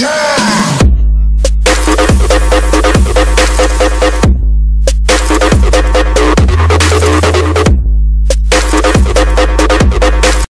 Yeah.